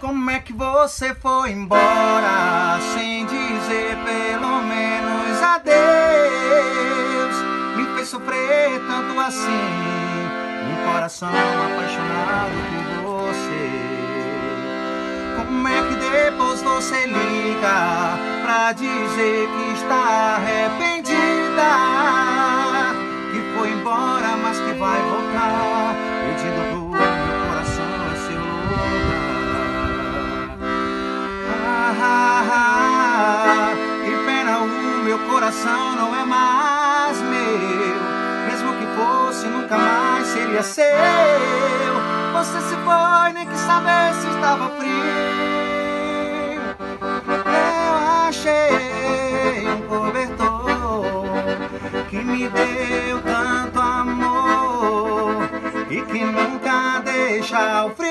Como é que você foi embora sem dizer pelo menos adeus? Me fez sofrer tanto assim, um coração apaixonado por você. Como é que depois você liga pra dizer que está arrependida? Que foi embora, mas que vai voltar, coração não é mais meu. Mesmo que fosse, nunca mais seria seu. Você se foi, nem saber se estava frio. Eu achei um cobertor que me deu tanto amor e que nunca deixa o frio